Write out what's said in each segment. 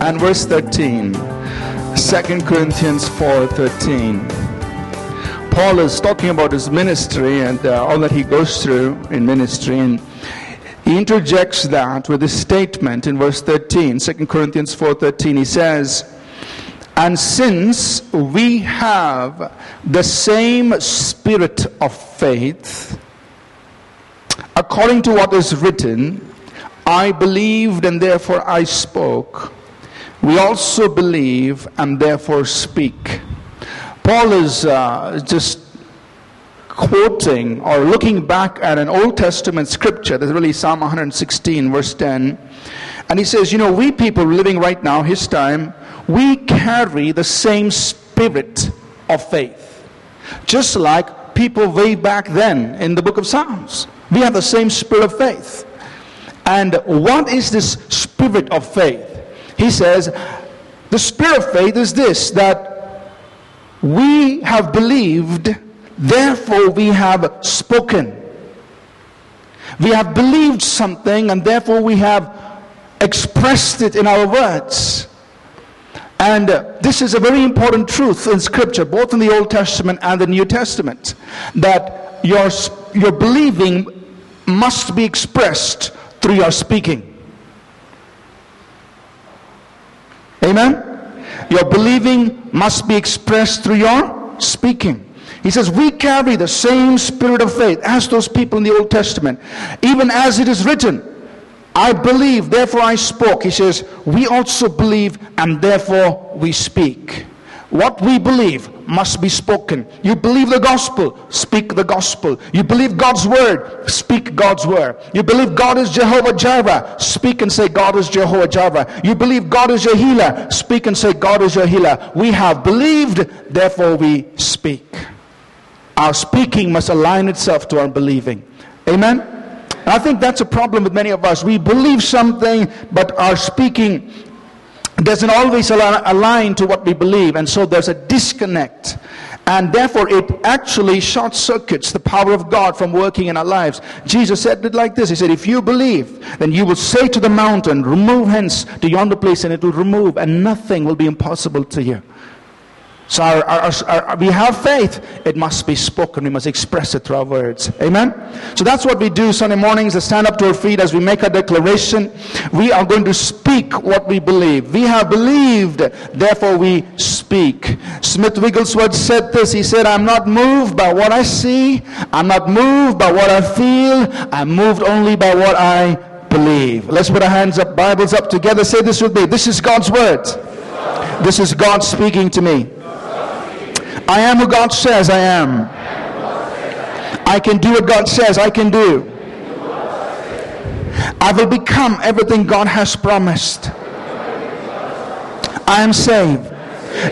and verse 13. 2 Corinthians 4:13. Paul is talking about his ministry and uh, all that he goes through in ministry and he interjects that with this statement in verse 13 2 corinthians 4.13 he says and since we have the same spirit of faith according to what is written i believed and therefore i spoke we also believe and therefore speak paul is uh, just quoting or looking back at an Old Testament scripture, that's really Psalm 116, verse 10. And he says, You know, we people living right now, his time, we carry the same spirit of faith. Just like people way back then in the book of Psalms. We have the same spirit of faith. And what is this spirit of faith? He says, The spirit of faith is this that we have believed Therefore, we have spoken. We have believed something, and therefore we have expressed it in our words. And uh, this is a very important truth in Scripture, both in the Old Testament and the New Testament, that your, your believing must be expressed through your speaking. Amen? Your believing must be expressed through your speaking. He says, We carry the same spirit of faith as those people in the Old Testament. Even as it is written, I believe, therefore I spoke. He says, We also believe, and therefore we speak. What we believe must be spoken. You believe the gospel, speak the gospel. You believe God's word, speak God's word. You believe God is Jehovah Jireh, speak and say God is Jehovah Jireh. You believe God is your healer, speak and say God is your healer. We have believed, therefore we speak. Our speaking must align itself to our believing. Amen? I think that's a problem with many of us. We believe something, but our speaking doesn't always align to what we believe. And so there's a disconnect. And therefore, it actually short circuits the power of God from working in our lives. Jesus said it like this He said, If you believe, then you will say to the mountain, Remove hence to yonder place, and it will remove, and nothing will be impossible to you. So our, our, our, we have faith. It must be spoken. We must express it through our words. Amen? So that's what we do Sunday mornings. To stand up to our feet as we make a declaration. We are going to speak what we believe. We have believed, therefore we speak. Smith Wigglesworth said this. He said, I'm not moved by what I see. I'm not moved by what I feel. I'm moved only by what I believe. Let's put our hands up, Bibles up together. Say this with me. This is God's word. This is God speaking to me. I am who God says I am. I can do what God says I can do. I will become everything God has promised. I am saved,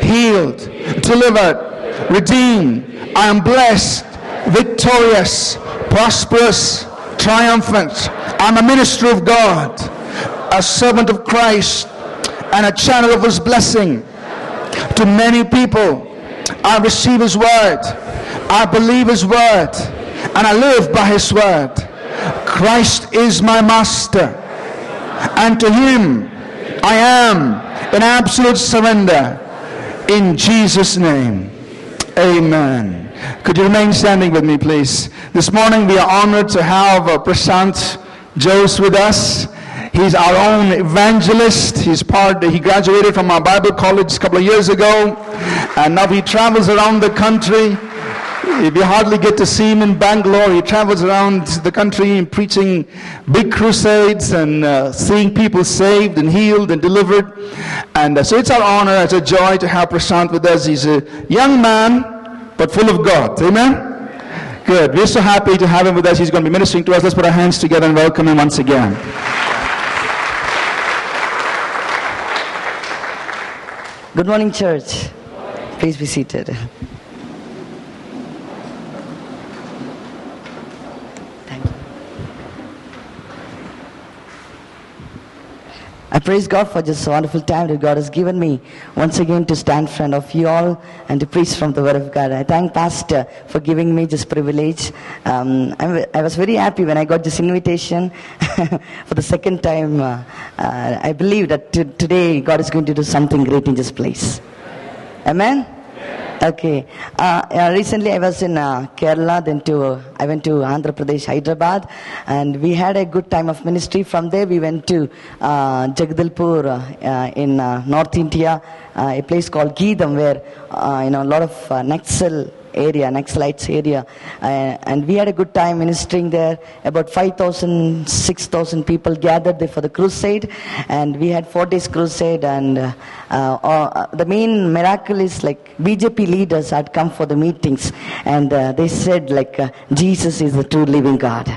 healed, delivered, redeemed. I am blessed, victorious, prosperous, triumphant. I'm a minister of God, a servant of Christ, and a channel of His blessing to many people. I receive His word. I believe His word. And I live by His word. Christ is my master. And to Him I am in absolute surrender. In Jesus' name. Amen. Could you remain standing with me, please? This morning we are honored to have uh, Prashant Jose with us. He's our own evangelist. He's part, he graduated from our Bible college a couple of years ago. And now he travels around the country. We hardly get to see him in Bangalore. He travels around the country preaching big crusades and uh, seeing people saved and healed and delivered. And uh, so it's our honor, it's a joy to have Prashant with us. He's a young man, but full of God. Amen? Good. We're so happy to have him with us. He's going to be ministering to us. Let's put our hands together and welcome him once again. Good morning, church. Please be seated. I praise God for this wonderful time that God has given me once again to stand in front of you all and to preach from the Word of God. I thank Pastor for giving me this privilege. Um, I was very happy when I got this invitation for the second time. Uh, uh, I believe that t- today God is going to do something great in this place. Amen. Okay. Uh, uh, recently, I was in uh, Kerala. Then to uh, I went to Andhra Pradesh, Hyderabad, and we had a good time of ministry. From there, we went to uh, Jagdalpur uh, in North India, a place called Geetham, where you know a lot of uh, Naxal area, Naxalite area, uh, and we had a good time ministering there. About 5,000, 6,000 people gathered there for the crusade, and we had four days crusade. And uh, uh, the main miracle is like BJP leaders had come for the meetings, and they said like Jesus is the true living God.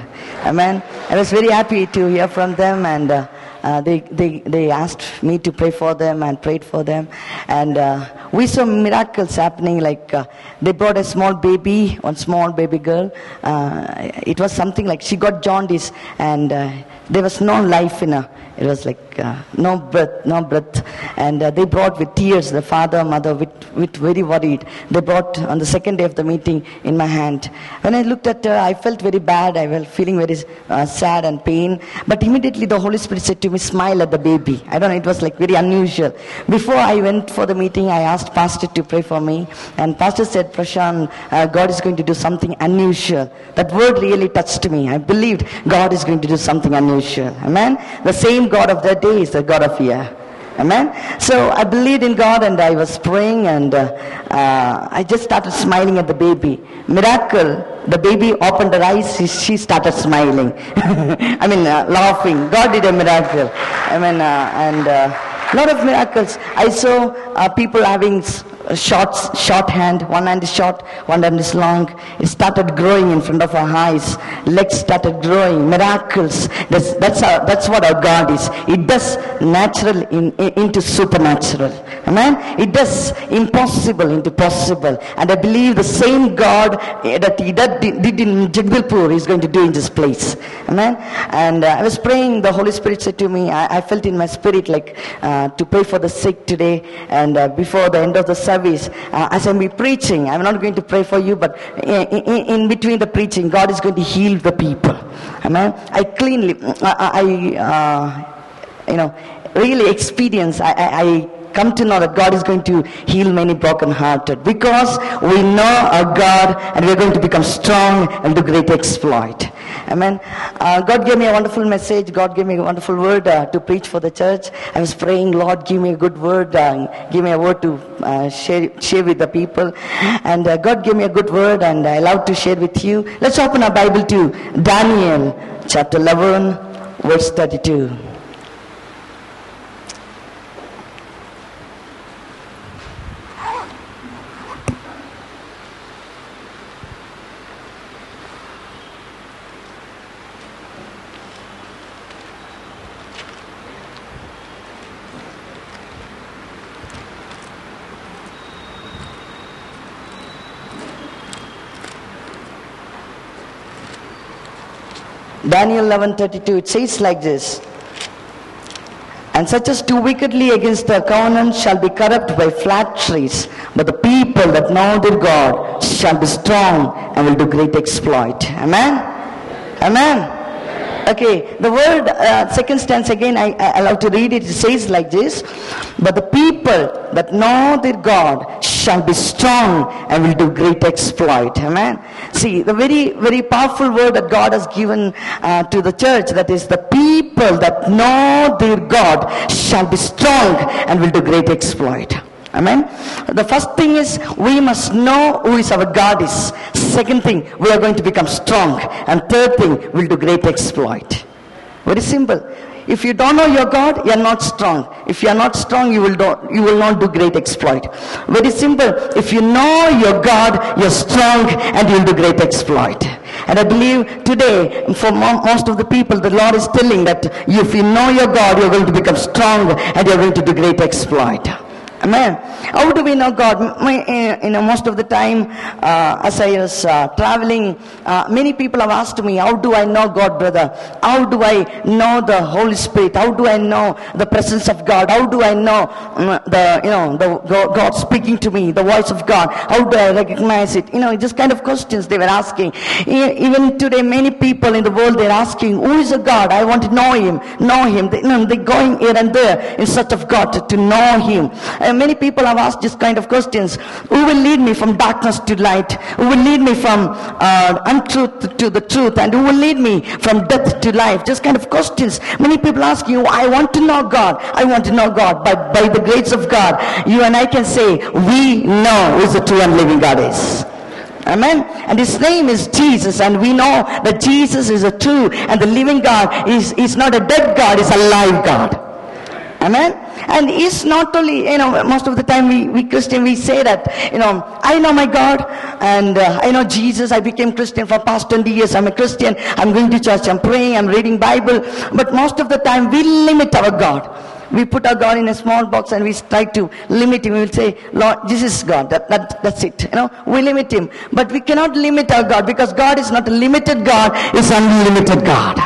Amen. I was very happy to hear from them, and. Uh, they, they, they asked me to pray for them and prayed for them. And uh, we saw miracles happening like uh, they brought a small baby, one small baby girl. Uh, it was something like she got jaundice and uh, there was no life in her. It was like uh, no breath, no breath. And uh, they brought with tears, the father, mother, with, with very worried. They brought on the second day of the meeting in my hand. When I looked at her, I felt very bad. I was feeling very uh, sad and pain. But immediately the Holy Spirit said to me, smile at the baby. I don't know, it was like very unusual. Before I went for the meeting, I asked Pastor to pray for me. And Pastor said, Prashant, uh, God is going to do something unusual. That word really touched me. I believed God is going to do something unusual. Amen. The same God of that day is the God of here. Amen. So I believed in God and I was praying and uh, uh, I just started smiling at the baby. Miracle, the baby opened her eyes, she, she started smiling. I mean, uh, laughing. God did a miracle. I mean, uh, and a lot of miracles. I saw uh, people having short, short hand. One hand is short, one hand is long. It started growing in front of our eyes. Legs started growing. Miracles. That's, that's, our, that's what our God is. It does natural in, in- into supernatural. Amen. It does impossible into possible. And I believe the same God eh, that He did, did in Jagdalpur is going to do in this place. Amen. And uh, I was praying. The Holy Spirit said to me, I, I felt in my spirit like uh, to pray for the sick today. And uh, before the end of the service, uh, as I'm preaching, I'm not going to pray for you, but in, in, in between the preaching, God is going to heal the people. Amen. I cleanly, I, I uh, you know, really experience. I, I, I come to know that God is going to heal many broken-hearted because we know our God and we're going to become strong and do great exploit. Amen. Uh, God gave me a wonderful message. God gave me a wonderful word uh, to preach for the church. I was praying, Lord, give me a good word. Uh, give me a word to uh, share, share with the people. And uh, God gave me a good word and I love to share with you. Let's open our Bible to Daniel chapter 11 verse 32. Daniel 11:32 it says like this. And such as do wickedly against the covenant shall be corrupt by flatteries but the people that know their God shall be strong and will do great exploit. Amen? Amen? Okay the word uh, second stance again I, I love to read it. It says like this but the people that know their God shall be strong and will do great exploit. Amen see the very very powerful word that God has given uh, to the church that is the people that know their God shall be strong and will do great exploit Amen. The first thing is we must know who is our God is. Second thing, we are going to become strong. And third thing, we'll do great exploit. Very simple. If you don't know your God, you are not strong. If you are not strong, you will, do, you will not do great exploit. Very simple. If you know your God, you're strong and you'll do great exploit. And I believe today, for mo- most of the people, the Lord is telling that if you know your God, you're going to become strong and you're going to do great exploit. Amen. How do we know God? You know, most of the time, uh, as I was uh, traveling, uh, many people have asked me, "How do I know God, brother? How do I know the Holy Spirit? How do I know the presence of God? How do I know um, the you know the God speaking to me, the voice of God? How do I recognize it? You know, just kind of questions they were asking. Even today, many people in the world they're asking, "Who is a God? I want to know Him, know Him." They, you know, they're going here and there in search of God to, to know Him. And many people have asked this kind of questions. Who will lead me from darkness to light? Who will lead me from uh, untruth to the truth? And who will lead me from death to life? Just kind of questions. Many people ask you, I want to know God. I want to know God. But by the grace of God, you and I can say, we know who the true and living God is. Amen. And his name is Jesus, and we know that Jesus is a true and the living God. Is is not a dead God, is a live God. Amen. And it's not only, you know, most of the time we, we Christian, we say that, you know, I know my God and uh, I know Jesus. I became Christian for past 20 years. I'm a Christian. I'm going to church. I'm praying. I'm reading Bible. But most of the time we limit our God. We put our God in a small box and we try to limit him. We will say, Lord, this is God. That, that, that's it. You know, we limit him. But we cannot limit our God because God is not a limited God. It's unlimited God.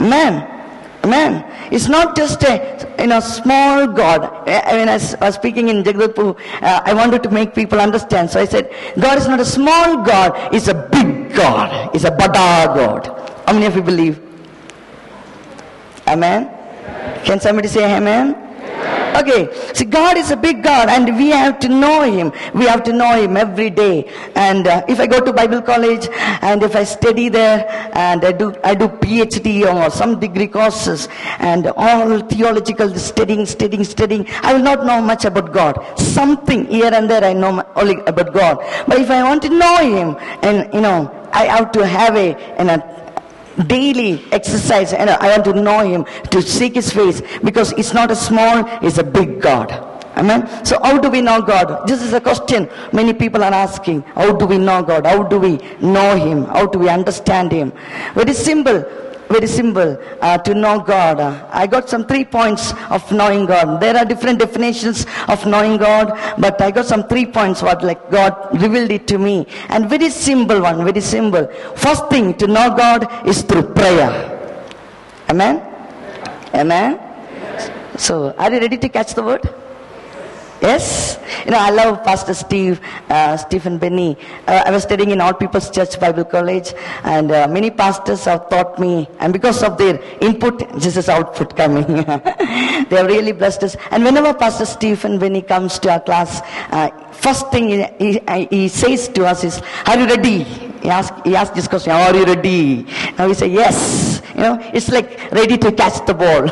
Amen. Amen. It's not just a you know small God. I mean, I was speaking in Jagdalpur, uh, I wanted to make people understand. So I said, God is not a small God. It's a big God. It's a bada God. How many of you believe? Amen. Can somebody say amen? Okay, see, God is a big God, and we have to know Him. We have to know Him every day. And uh, if I go to Bible college, and if I study there, and I do, I do PhD or some degree courses, and all theological studying, studying, studying, I will not know much about God. Something here and there I know only about God. But if I want to know Him, and you know, I have to have a, and a daily exercise and I want to know him to seek his face because it's not a small it's a big God. Amen? So how do we know God? This is a question many people are asking. How do we know God? How do we know him? How do we understand him? Very simple very simple uh, to know God. Uh, I got some three points of knowing God. There are different definitions of knowing God, but I got some three points what like God revealed it to me. And very simple one, very simple. First thing to know God is through prayer. Amen? Amen? So, are you ready to catch the word? Yes? You know, I love Pastor Steve, uh, Stephen Benny. Uh, I was studying in All People's Church Bible College, and uh, many pastors have taught me, and because of their input, this is output coming. they have really blessed us. And whenever Pastor Stephen Benny comes to our class, uh, first thing he, he, he says to us is, Are you ready? He asked, he asks this question, Are you ready? Now we say, Yes. You know, it's like ready to catch the ball.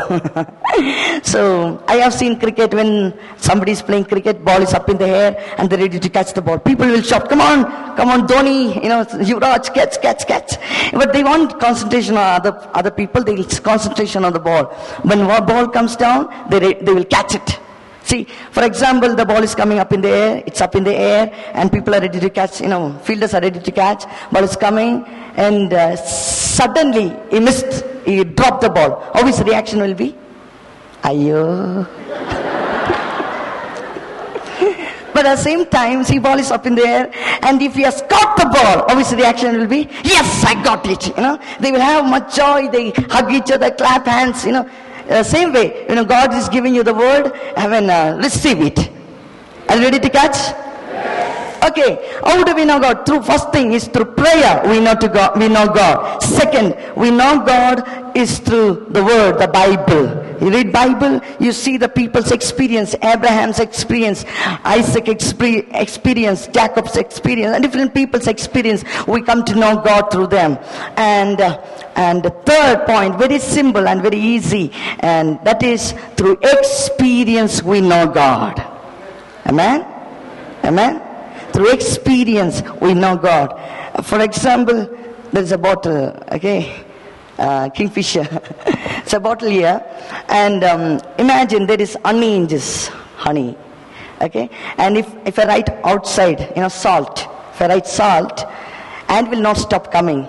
so I have seen cricket when somebody is playing cricket, ball is up in the air and they're ready to catch the ball. People will shout, come on, come on, Dhoni, you know, Yuvraj, catch, catch, catch. But they want concentration on other, other people, they will concentration on the ball. When ball comes down, they, they will catch it. See, for example, the ball is coming up in the air, it's up in the air, and people are ready to catch, you know, fielders are ready to catch, ball is coming, and uh, suddenly he missed, he dropped the ball. How his reaction will be? Ayo. But at the same time, see ball is up in the air, and if he has caught the ball, how his reaction will be? Yes, I got it. You know, they will have much joy. They hug each other, clap hands. You know, uh, same way. You know, God is giving you the word. I mean, uh, receive it. Are you ready to catch? Okay, how do we know God? Through first thing is through prayer we know to God we know God. Second, we know God is through the word, the Bible. You read Bible, you see the people's experience, Abraham's experience, Isaac expe- experience, Jacob's experience, and different people's experience. We come to know God through them. And uh, and the third point, very simple and very easy, and that is through experience we know God. Amen? Amen? Through experience, we know God. For example, there's a bottle, okay? Uh, Kingfisher. it's a bottle here. And um, imagine there is honey in this honey. Okay? And if, if I write outside, you know, salt, if I write salt, and will not stop coming.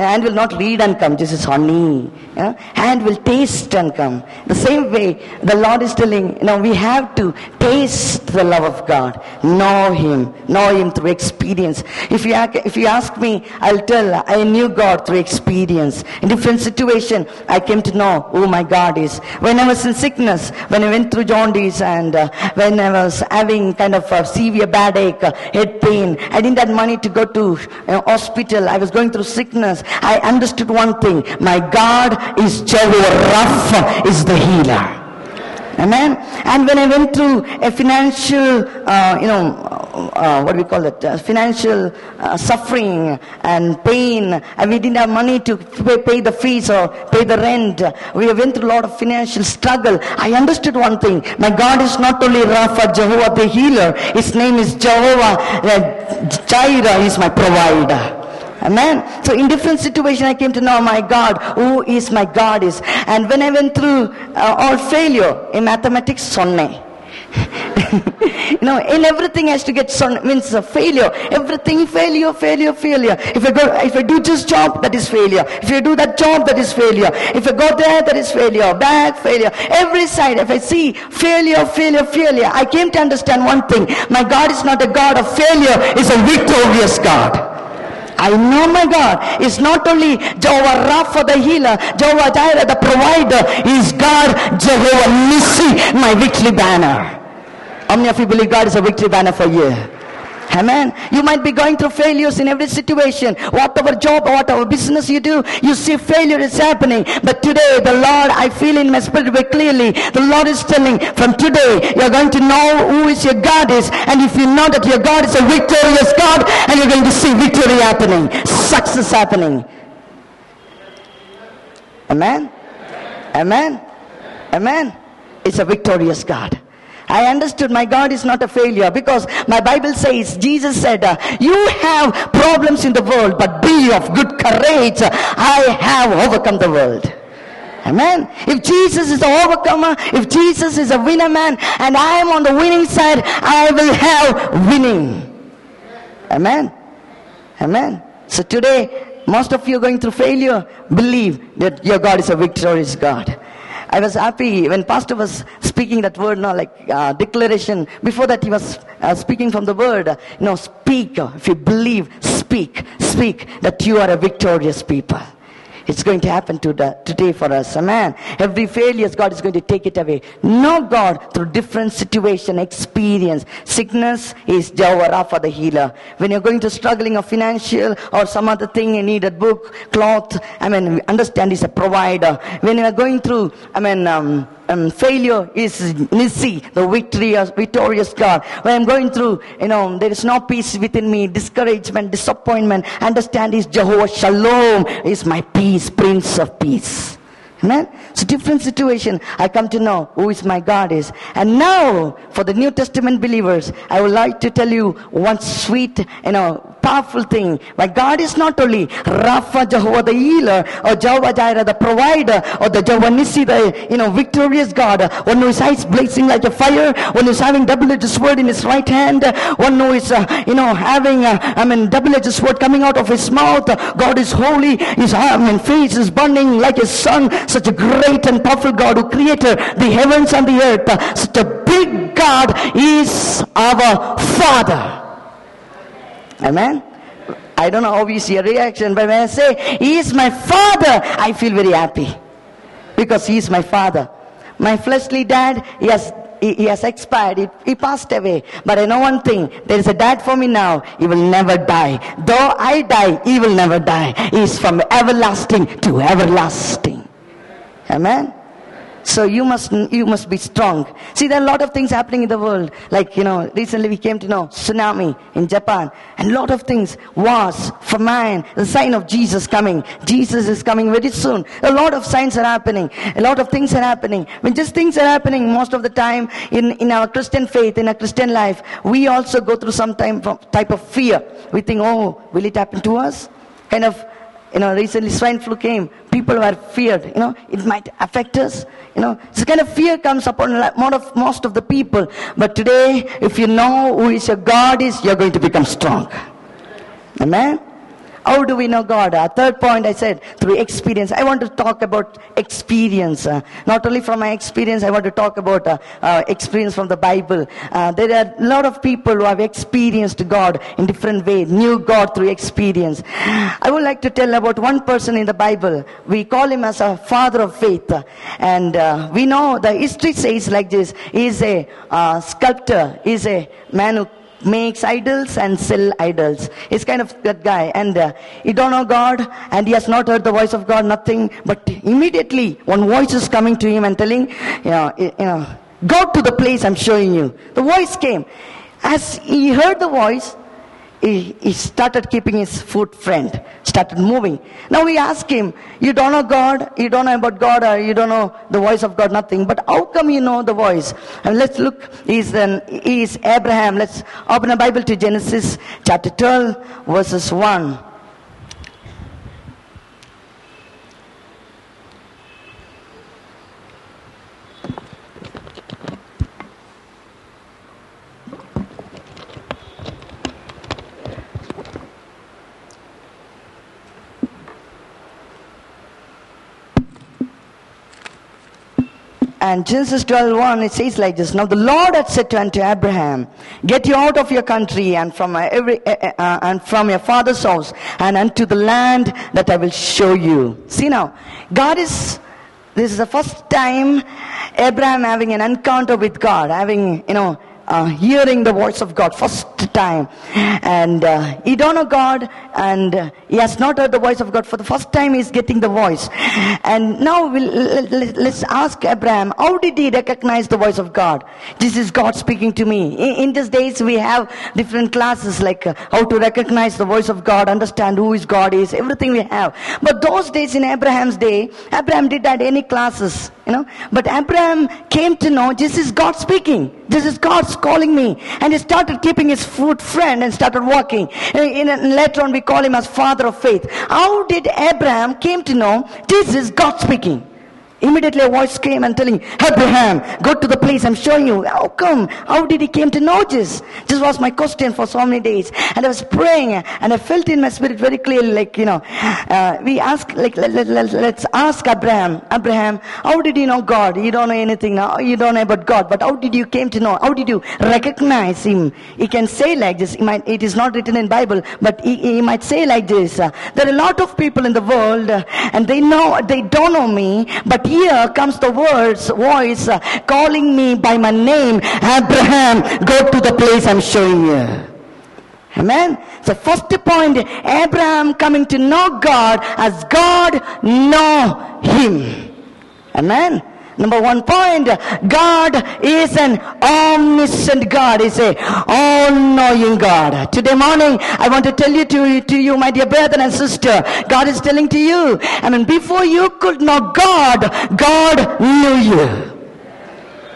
Hand will not read and come. This is honey. Yeah? Hand will taste and come. The same way, the Lord is telling, you know, we have to taste the love of God, know Him, know Him through experience. If you, if you ask me, I'll tell, I knew God through experience. In different situation, I came to know who my God is. When I was in sickness, when I went through jaundice and uh, when I was having kind of a severe bad ache, uh, head pain, I didn't have money to go to hospital. I was going through sickness. I understood one thing. My God is Jehovah Rapha, is the healer. Amen. And when I went through a financial, uh, you know, uh, what do we call it? Uh, financial uh, suffering and pain, and we didn't have money to pay, pay, the fees or pay the rent. We went through a lot of financial struggle. I understood one thing. My God is not only Rapha, Jehovah the healer. His name is Jehovah uh, Jireh. He's my provider. Amen. So in different situation, I came to know my God, who is my God is. And when I went through uh, all failure in mathematics, sonne. you know, in everything has to get son means a failure. Everything failure, failure, failure. If I go, if I do this job, that is failure. If I do that job, that is failure. If I go there, that is failure. Back, failure. Every side, if I see failure, failure, failure, I came to understand one thing. My God is not a God of failure, He's a victorious God. I know my God is not only Jehovah Rapha the healer, Jehovah Jireh the provider, is God Jehovah Nissi, my victory banner. How many of you believe God is a victory banner for you? Amen. You might be going through failures in every situation. Whatever job, whatever business you do, you see failure is happening. But today, the Lord, I feel in my spirit very clearly, the Lord is telling, from today, you're going to know who is your God is. And if you know that your God is a victorious God, and you're going to see victory happening, success happening. Amen. Amen. Amen. It's a victorious God. I understood my God is not a failure because my Bible says, Jesus said, uh, you have problems in the world, but be of good courage. I have overcome the world. Amen. If Jesus is the overcomer, if Jesus is a winner man, and I am on the winning side, I will have winning. Amen. Amen. So today, most of you are going through failure. Believe that your God is a victorious God. I was happy when Pastor was speaking that word, now like uh, declaration. Before that, he was uh, speaking from the word. You know, speak. If you believe, speak. Speak that you are a victorious people. It's going to happen to the, today for us. Amen. Every failure, God is going to take it away. Know God through different situation, experience. Sickness is Jehovah Rapha, the healer. When you're going to struggling of financial or some other thing, you need a book, cloth. I mean, understand He's a provider. When you are going through, I mean, um, um, failure is Nissi, the victorious, victorious God. When I'm going through, you know, there is no peace within me, discouragement, disappointment. Understand is Jehovah Shalom is my peace, Prince of Peace. Amen. A different situation. I come to know who is my God is. And now, for the New Testament believers, I would like to tell you one sweet, you know, powerful thing. My God is not only Rapha, Jehovah the healer, or Jehovah Jireh the provider, or the Jehovah Nissi, the, you know, victorious God. One who is eyes blazing like a fire, one who is having double-edged sword in his right hand, one who is, uh, you know, having, uh, I mean, double-edged sword coming out of his mouth. God is holy. His, I mean, face is burning like a sun such a great and powerful God who created the heavens and the earth. Such a big God is our Father. Amen. I don't know how you see a reaction, but when I say, He is my Father, I feel very happy. Because He is my Father. My fleshly dad, he has he, he, has expired. He, he, passed away. But I know one thing. There is a dad for me now. He will never die. Though I die, he will never die. He is from everlasting to everlasting. Amen. So you must you must be strong. See, there are a lot of things happening in the world. Like you know, recently we came to know tsunami in Japan, and a lot of things wars, famine, the sign of Jesus coming. Jesus is coming very soon. A lot of signs are happening. A lot of things are happening. When just things are happening, most of the time in in our Christian faith, in our Christian life, we also go through some type of, type of fear. We think, oh, will it happen to us? Kind of you know, recently swine flu came. People were feared. You know, it might affect us. You know, this kind of fear comes upon most of, most of the people. But today, if you know who is your God is, you're going to become strong. Amen? How do we know God? Uh, third point I said, through experience. I want to talk about experience. Uh, not only from my experience, I want to talk about uh, uh, experience from the Bible. Uh, there are a lot of people who have experienced God in different ways, knew God through experience. I would like to tell about one person in the Bible. We call him as a father of faith. And uh, we know the history says like this. He is a sculptor. He is a man who makes idols and sell idols. He's kind of that guy. And uh, he don't know God and he has not heard the voice of God, nothing. But immediately one voice is coming to him and telling, you know, you know, go to the place I'm showing you. The voice came. As he heard the voice, he, he started keeping his foot friend, started moving. Now we ask him, you don't know God, you don't know about God, or you don't know the voice of God, nothing. But how come you know the voice? And let's look, he's, an, he's Abraham. Let's open the Bible to Genesis chapter 12, verses 1. And Genesis 12:1 it says like this. Now the Lord had said to unto Abraham, Get you out of your country and from uh, every uh, uh, and from your father's house and unto the land that I will show you. See now, God is. This is the first time Abraham having an encounter with God, having you know uh, hearing the voice of God first time. And uh, he don't know God and uh, he has not heard the voice of God. For the first time he's getting the voice. And now we'll, let, us ask Abraham how did he recognize the voice of God? This is God speaking to me. In, in these days we have different classes like uh, how to recognize the voice of God understand who is God is everything we have. But those days in Abraham's day Abraham did that any classes you know. But Abraham came to know this is God speaking this is God's calling me. And he started keeping his foot friend and started walking. Eh, and later on we call him as father of faith. How did Abraham came to know this is God speaking? Immediately a voice came and telling, Abraham, go to the place I'm showing you. How come? How did he came to know this? This was my question for so many days. And I was praying and I felt in my spirit very clearly like, you know, uh, we ask, like, let, let, let, let's ask Abraham, Abraham, how did you know God? You don't know anything now. You don't know about God. But how did you came to know? How did you recognize him? He can say like this. Might, it is not written in Bible, but he, he might say like this. Uh, there are a lot of people in the world uh, and they know, they don't know me, but here comes the words, voice uh, calling me by my name. Abraham, go to the place I'm showing you. Amen. So first point, Abraham coming to know God as God know him. Amen. Number one point, God is an omniscient God. He's a all-knowing God. Today morning, I want to tell you to, to you, my dear brother and sister, God is telling to you, I mean, before you could know God, God knew you.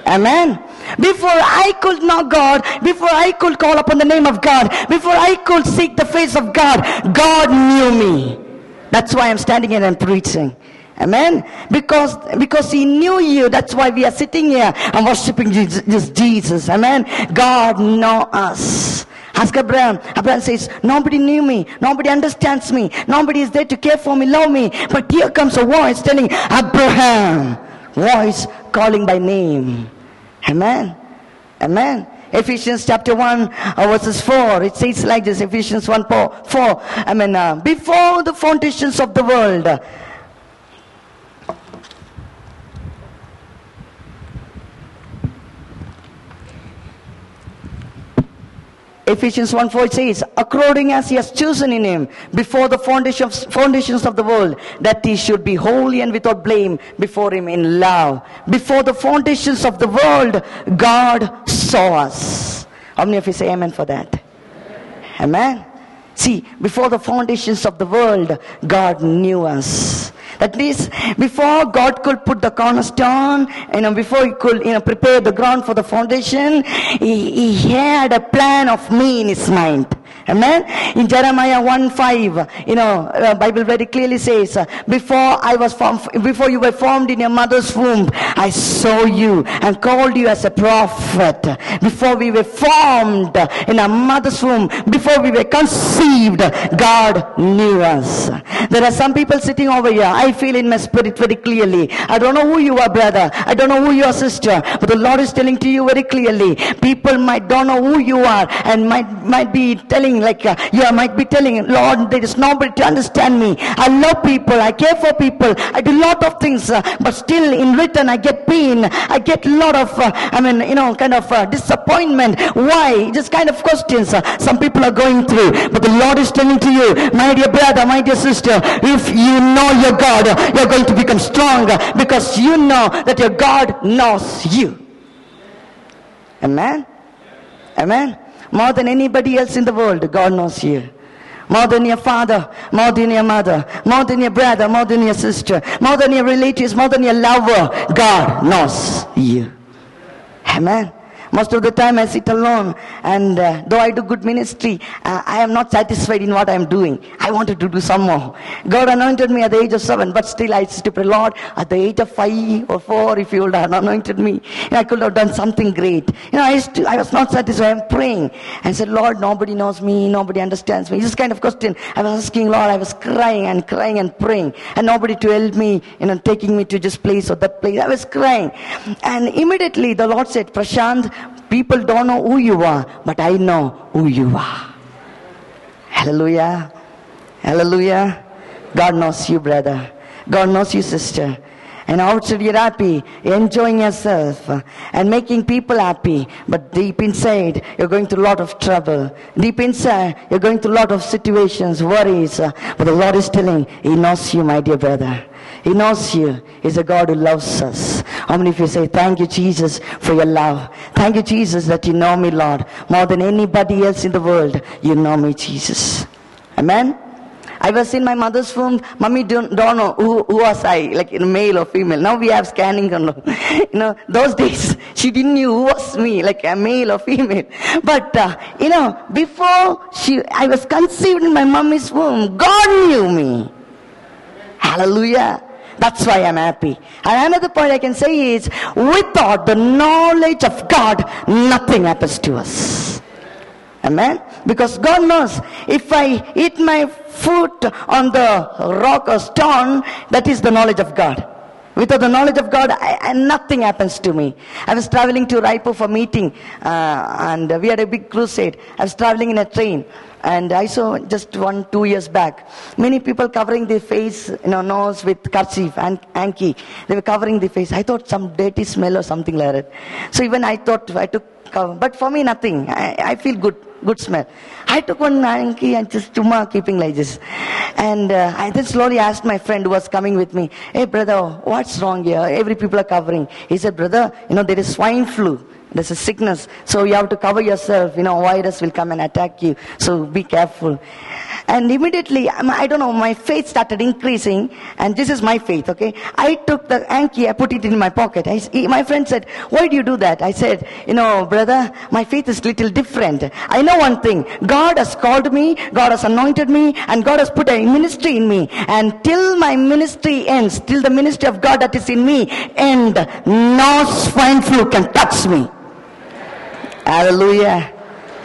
Amen. Before I could know God, before I could call upon the name of God, before I could seek the face of God, God knew me. That's why I'm standing here and preaching. Amen. Because, because he knew you. That's why we are sitting here and worshiping Jesus. Jesus. Amen. God know us. Ask Abraham. Abraham says, nobody knew me. Nobody understands me. Nobody is there to care for me, love me. But here comes a voice telling Abraham. Voice calling by name. Amen. Amen. Ephesians chapter 1 uh, verses 4 it says like this Ephesians 1 4, 4 I mean uh, before the foundations of the world Ephesians 1 4 says, according as he has chosen in him before the foundations, foundations of the world, that he should be holy and without blame before him in love. Before the foundations of the world, God saw us. How many of you say amen for that? Amen. See, before the foundations of the world, God knew us. That least before God could put the cornerstone, you know, before he could, you know, prepare the ground for the foundation, he, he had a plan of me in his mind. Amen. In Jeremiah 1 5, you know, Bible very clearly says, before I was formed, before you were formed in your mother's womb, I saw you and called you as a prophet. Before we were formed in our mother's womb, before we were conceived, God knew us. There are some people sitting over here. I feel in my spirit very clearly. I don't know who you are, brother. I don't know who you are, sister. But the Lord is telling to you very clearly. People might don't know who you are and might might be telling like uh, you might be telling, Lord, there is nobody to understand me. I love people. I care for people. I do a lot of things, uh, but still in return I get pain. I get a lot of, uh, I mean, you know, kind of uh, disappointment. Why? Just kind of questions uh, some people are going through. But the Lord is telling to you, my dear brother, my dear sister, if you know your God, you're going to become stronger because you know that your God knows you. Amen? Amen? More than anybody else in the world, God knows you. More than your father, more than your mother, more than your brother, more than your sister, more than your relatives, more than your lover, God knows you. Amen. Most of the time I sit alone and uh, though I do good ministry, uh, I am not satisfied in what I am doing. I wanted to do some more. God anointed me at the age of seven, but still I used to pray, Lord, at the age of five or four, if you would have anointed me, I could have done something great. You know, I, to, I was not satisfied. I'm praying and said, Lord, nobody knows me, nobody understands me. This kind of question I was asking, Lord, I was crying and crying and praying and nobody to help me, you know, taking me to this place or that place. I was crying. And immediately the Lord said, Prashant, People don't know who you are, but I know who you are. Hallelujah. Hallelujah. God knows you, brother. God knows you, sister. And outside you're happy, enjoying yourself and making people happy. But deep inside, you're going through a lot of trouble. Deep inside, you're going through a lot of situations, worries. But the Lord is telling, He knows you, my dear brother. He knows you. He's a God who loves us. How many of you say, Thank you, Jesus, for your love? Thank you, Jesus, that you know me, Lord. More than anybody else in the world, you know me, Jesus. Amen? I was in my mother's womb. Mommy don't, don't know who, who was I, like in male or female. Now we have scanning. You know, those days she didn't know who was me, like a male or female. But uh, you know, before she, I was conceived in my mommy's womb. God knew me. Hallelujah. That's why I'm happy. And another point I can say is, without the knowledge of God, nothing happens to us. Amen? Because God knows if I eat my foot on the rock or stone, that is the knowledge of God. Without the knowledge of God, I, I, nothing happens to me. I was traveling to Raipur for meeting, uh, and we had a big crusade. I was traveling in a train, and I saw just one, two years back, many people covering their face, you know, nose with kerchief and hanky. They were covering their face. I thought some dirty smell or something like that. So even I thought I took cover. But for me, nothing. I, I feel good, good smell. I took one hanky and just tuma keeping like this. And uh, I then slowly asked my friend who was coming with me, hey brother, what's wrong here? Every people are covering. He said, brother, you know, there is swine flu. There's a sickness. So you have to cover yourself. You know, virus will come and attack you. So be careful. And immediately, um, I don't know, my faith started increasing. And this is my faith, okay? I took the hanky, I put it in my pocket. I, my friend said, why do you do that? I said, you know, brother, my faith is little different. I know one thing. God has called me, God has anointed me, and God has put a ministry in me. And till my ministry ends, till the ministry of God that is in me end, no swine flu can touch me. Hallelujah.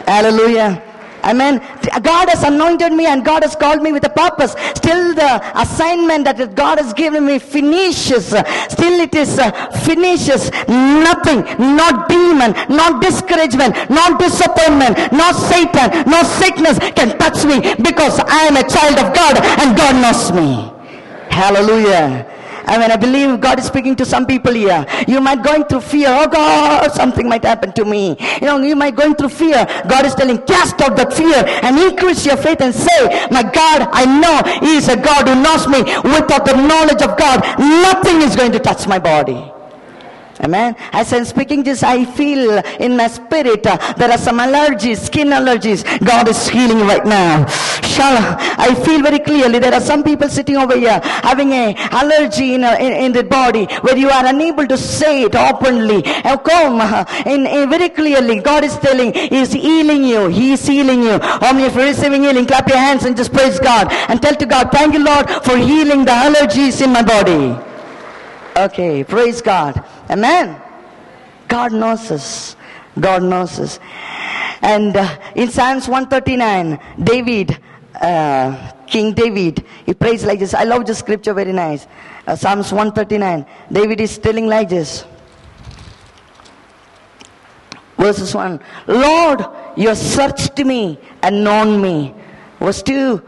Hallelujah. Amen. God has anointed me and God has called me with a purpose. Still the assignment that God has given me finishes. Still it is uh, finishes. Nothing, not demon, not discouragement, not disappointment, not Satan, no sickness can touch me because I am a child of God and God knows me. Hallelujah. I mean, I believe God is speaking to some people here. You might going through fear. Oh God, something might happen to me. You know, you might going through fear. God is telling, cast out that fear and increase your faith and say, my God, I know He is a God who knows me. Without the knowledge of God, nothing is going to touch my body. Amen. As I'm speaking this, I feel in my spirit uh, there are some allergies, skin allergies. God is healing right now. Shall I feel very clearly there are some people sitting over here having a allergy in, a, in, in the body where you are unable to say it openly. Now come uh, in, in very clearly. God is telling, He is healing you. He is healing you. How many of you are receiving healing? Clap your hands and just praise God and tell to God, thank you Lord for healing the allergies in my body. Okay, praise God. Amen. God knows us. God knows us. And uh, in Psalms 139, David, uh, King David, he prays like this. I love the scripture very nice. Uh, Psalms 139. David is telling like this. Verses 1. Lord, you have searched me and known me. Verse 2.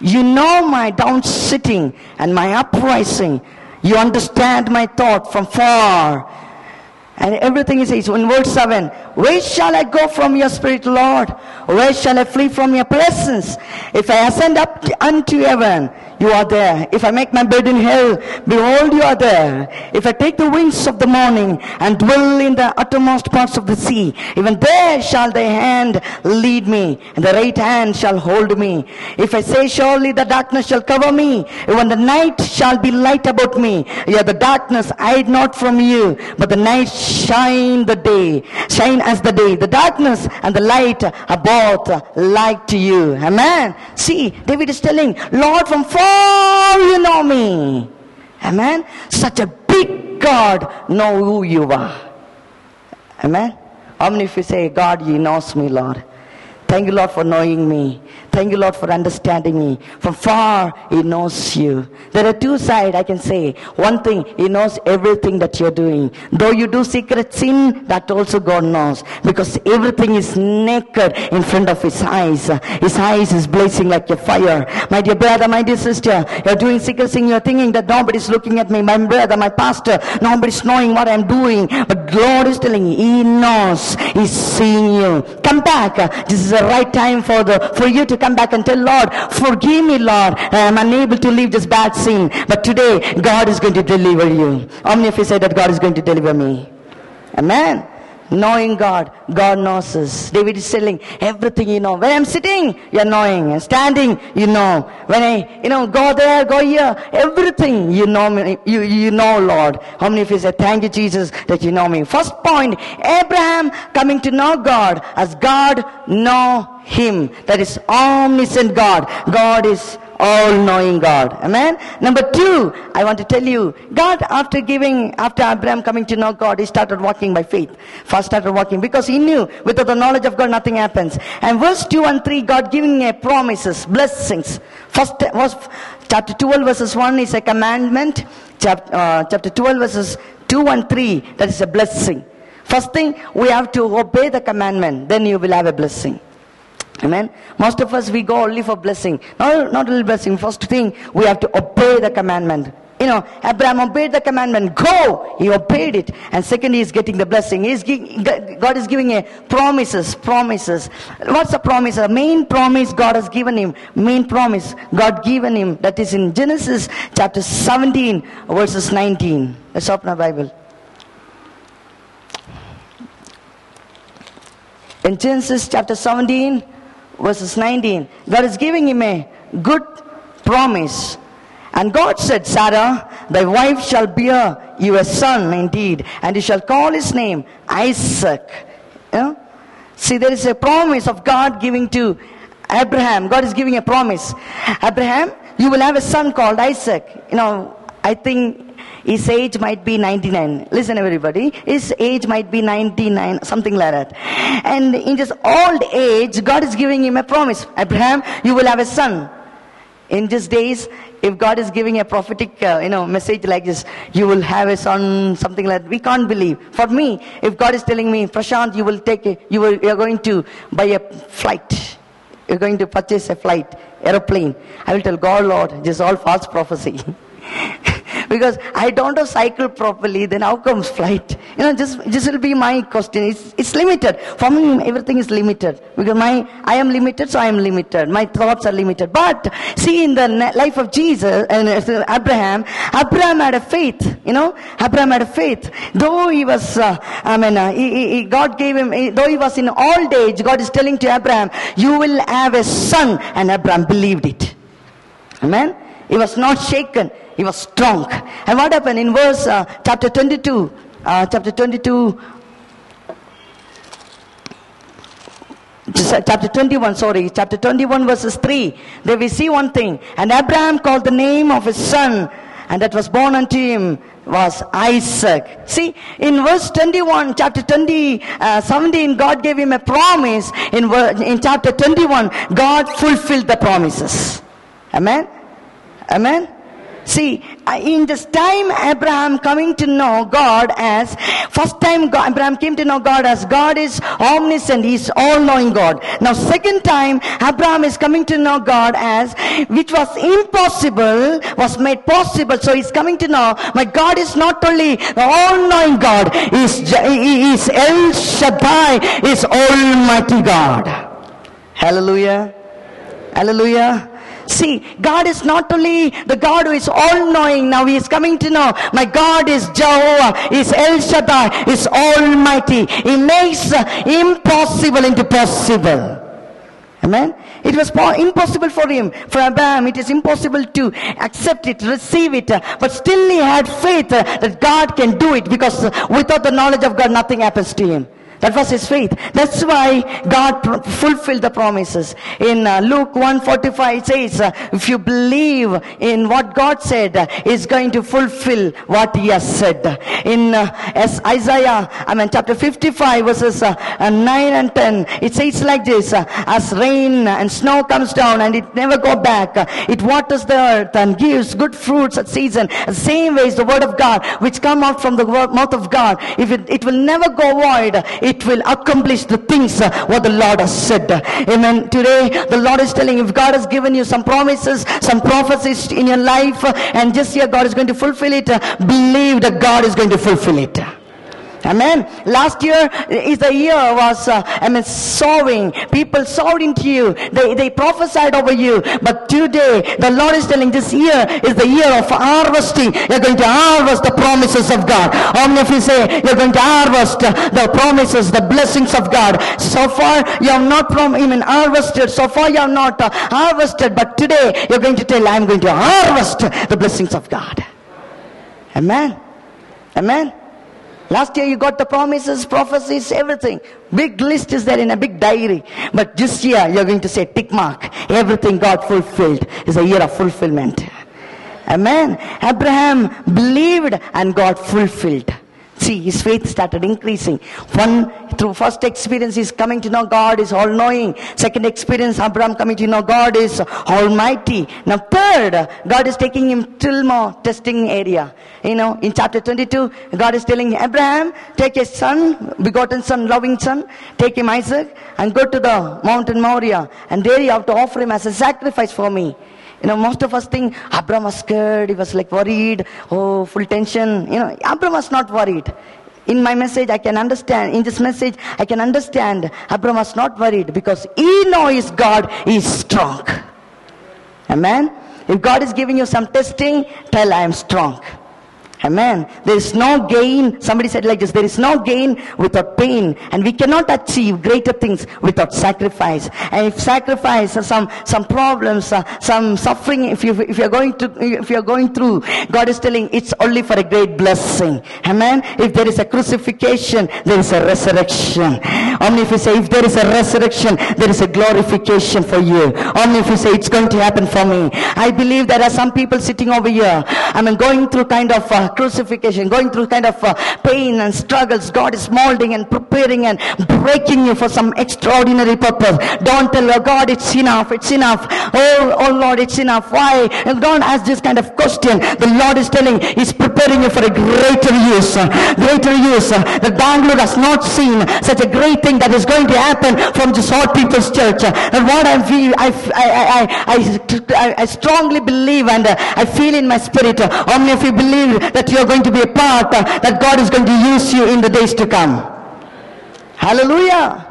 You know my down sitting and my uprising. You understand my thought from far. And everything he says in verse 7 Where shall I go from your spirit, Lord? Where shall I flee from your presence? If I ascend up unto heaven, you are there. If I make my bed in hell, behold, you are there. If I take the wings of the morning and dwell in the uttermost parts of the sea, even there shall thy hand lead me, and the right hand shall hold me. If I say, surely the darkness shall cover me, even the night shall be light about me. Yeah, the darkness hide not from you, but the night shine the day, shine as the day. The darkness and the light are both like to you. Amen. See, David is telling, Lord, from far you know me. Amen. Such a big God know who you are. Amen. How many of you say, God, He knows me, Lord? Thank you, Lord, for knowing me. Thank you, Lord, for understanding me. From far, He knows you. There are two sides, I can say. One thing, He knows everything that you're doing. Though you do secret sin, that also God knows. Because everything is naked in front of His eyes. His eyes is blazing like a fire. My dear brother, my dear sister, you're doing secret sin. You're thinking that nobody's looking at me. My brother, my pastor, nobody's knowing what I'm doing. But Lord is telling you, He knows. He's seeing you. Come back. This is the right time for the for you to come back and tell Lord, forgive me, Lord. I am unable to leave this bad sin. But today, God is going to deliver you. How many of you say that God is going to deliver me? Amen. Knowing God, God knows us. David is telling everything you know. When I'm sitting, you're knowing. And standing, you know. When I, you know, go there, go here, everything you know me, you, you know, Lord. How many of you say, thank you, Jesus, that you know me? First point, Abraham coming to know God as God know him. That is omniscient God. God is all-knowing God. Amen. Number two, I want to tell you, God, after giving, after Abraham coming to know God, he started walking by faith. First started walking because he knew without the knowledge of God, nothing happens. And verse two and three, God giving a promises, blessings. First was chapter 12 verses 1 is a commandment. Chapter, uh, chapter 12 verses 2 and 3, that is a blessing. First thing, we have to obey the commandment, then you will have a blessing. Amen. Most of us, we go only for blessing. Not, not only blessing. First thing, we have to obey the commandment. You know, Abraham obeyed the commandment. Go! He obeyed it. And second, he is getting the blessing. He's, God is giving a promises, promises. What's the promise? The main promise God has given him. Main promise God given him. That is in Genesis chapter 17 verses 19. Let's open our Bible. In Genesis chapter 17 verses 19, God is giving him a good promise. And God said, Sarah, thy wife shall bear you a son indeed, and you shall call his name Isaac. Know? See, there is a promise of God giving to Abraham. God is giving a promise. Abraham, you will have a son called Isaac. You know, I think his age might be 99. Listen, everybody. His age might be 99, something like that. And in this old age, God is giving him a promise. Abraham, you will have a son. In these days, if God is giving a prophetic, uh, you know, message like this, you will have a son, something like that, we can't believe. For me, if God is telling me, Prashant, you will take a, you will, you are going to buy a flight. You're going to purchase a flight, aeroplane. I will tell God, Lord, this is all false prophecy. Because I don't know cycle properly, then how comes flight? You know, just this will be my question. It's, it's limited. For me, everything is limited. Because my, I am limited, so I am limited. My thoughts are limited. But see in the life of Jesus and uh, Abraham, Abraham had a faith, you know, Abraham had a faith. Though he was, uh, I mean, uh, he, he, God gave him, he, though he was in old age, God is telling to Abraham, you will have a son. And Abraham believed it. Amen. He was not shaken. He was strong. And what happened in verse uh, chapter 22? Uh, chapter 22. Chapter 21, sorry, chapter 21 verses 3. There we see one thing. And Abraham called the name of his son, and that was born unto him was Isaac. See, in verse 21, chapter 20, uh, 17, God gave him a promise. In, in chapter 21, God fulfilled the promises. Amen? Amen? See, uh, in this time, Abraham coming to know God as, first time God, Abraham came to know God as God is omniscient, He's all-knowing God. Now second time, Abraham is coming to know God as, which was impossible, was made possible. So he's coming to know, my God is not only all-knowing God, he is El Shaddai, is Almighty God. Hallelujah. Hallelujah. See, God is not only the God who is all knowing, now He is coming to know, my God is Jehovah, is El Shaddai, is Almighty. He makes impossible into possible. Amen. It was impossible for him, for Abraham, it is impossible to accept it, receive it, but still he had faith that God can do it because without the knowledge of God, nothing happens to him. That was his faith. That's why God fulfilled the promises. In uh, Luke 145 it says, uh, if you believe in what God said, uh, is going to fulfill what he has said. In uh, as Isaiah, I mean chapter 55 verses uh, uh, 9 and 10, it says like this, as rain and snow comes down and it never go back, it waters the earth and gives good fruits at season. The same way is the word of God, which come out from the mouth of God. If it, it will never go void, it will accomplish the things uh, what the Lord has said. Amen. Today, the Lord is telling if God has given you some promises, some prophecies in your life, uh, and just here God is going to fulfill it, uh, believe that God is going to fulfill it. Amen. Last year is the year was, uh, I mean, sowing. People sowed into you. They, they prophesied over you. But today, the Lord is telling this year is the year of harvesting. You're going to harvest the promises of God. How many of you say you're going to harvest the promises, the blessings of God? So far, you have not prom- even harvested. So far, you have not uh, harvested. But today, you're going to tell, I'm going to harvest the blessings of God. Amen. Amen. Last year you got the promises, prophecies, everything. Big list is there in a big diary. But this year you're going to say tick mark. Everything God fulfilled is a year of fulfillment. Amen. Abraham believed and God fulfilled. See, his faith started increasing. One, through first experience, he's coming to know God is all knowing. Second experience, Abraham coming to know God is almighty. Now third, God is taking him till more testing area. You know, in chapter 22, God is telling Abraham, take a son, begotten son, loving son, take him Isaac, and go to the mountain Moriah. And there you have to offer him as a sacrifice for me. You know, most of us think Abram was scared, he was like worried, oh, full tension. You know, Abram was not worried. In my message, I can understand, in this message, I can understand Abram was not worried because he knows God is strong. Amen? If God is giving you some testing, tell I am strong. Amen. There is no gain. Somebody said like this, there is no gain without pain. And we cannot achieve greater things without sacrifice. And if sacrifice, some, some problems, uh, some suffering, if you, if you're going to, if you're going through, God is telling it's only for a great blessing. Amen. If there is a crucifixion, there is a resurrection. Only if you say, if there is a resurrection, there is a glorification for you. Only if you say, it's going to happen for me. I believe there are some people sitting over here. I mean, going through kind of uh, crucifixion, going through kind of uh, pain and struggles, God is molding and preparing and breaking you for some extraordinary purpose. Don't tell oh, God it's enough, it's enough. Oh, oh Lord, it's enough. Why? Don't ask this kind of question. The Lord is telling, He's preparing you for a greater use. Greater use. The Bangalore has not seen such a great thing that is going to happen from this All People's Church. And what I feel, I, I, I, I, strongly believe and uh, I feel in my spirit, many of you believe that you're going to be a part, that God is going to use you in the days to come? Hallelujah.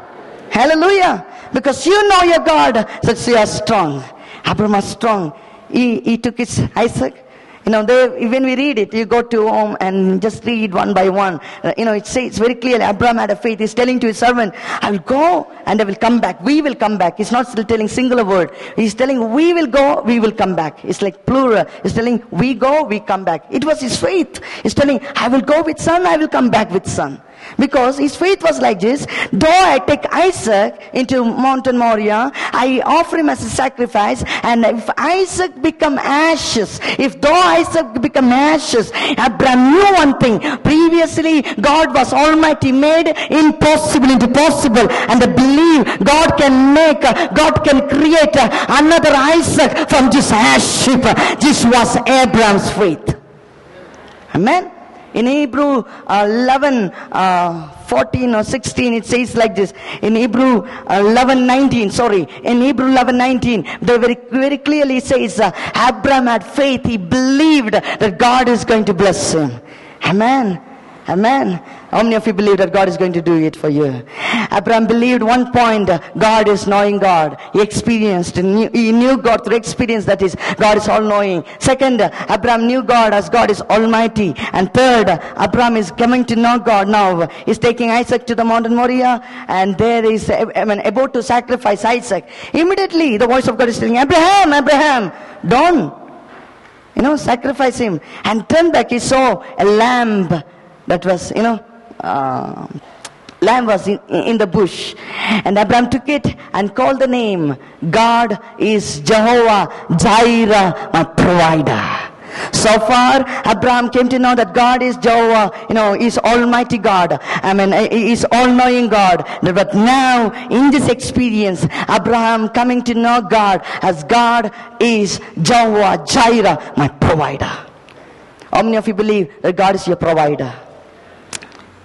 Hallelujah. Because you know your God that you are strong. Abraham was strong. He, he took his Isaac. You know, they, when we read it, you go to home and just read one by one. Uh, you know, it says very clearly, Abraham had a faith. He's telling to his servant, I will go and I will come back. We will come back. He's not still telling singular word. He's telling, we will go, we will come back. It's like plural. He's telling, we go, we come back. It was his faith. He's telling, I will go with son, I will come back with son. Because his faith was like this. Though I take Isaac into Mountain Moriah, I offer him as a sacrifice. And if Isaac become ashes, if though Isaac become ashes, Abraham knew one thing. Previously, God was almighty, made impossible into possible. And believe God can make, God can create another Isaac from this ash. This was Abraham's faith. Amen. In Hebrew uh, 11, uh, 14 or 16, it says like this. In Hebrew uh, 11, 19, sorry. In Hebrew 11, 19, they very, very clearly says, uh, Abraham had faith. He believed that God is going to bless him. Amen. Amen. How many of you believe that God is going to do it for you? Abraham believed one point, God is knowing God. He experienced, he knew God through experience that is, God is all knowing. Second, Abraham knew God as God is almighty. And third, Abraham is coming to know God now. He's taking Isaac to the mountain Moriah and there is, I mean, about to sacrifice Isaac. Immediately, the voice of God is telling, Abraham, Abraham, don't, you know, sacrifice him. And turn back, he saw a lamb that was, you know, uh, lamb was in, in the bush. And Abraham took it and called the name, God is Jehovah Jireh, my provider. So far, Abraham came to know that God is Jehovah, you know, is Almighty God. I mean, is all-knowing God. But now, in this experience, Abraham coming to know God as God is Jehovah Jireh, my provider. How many of you believe that God is your provider?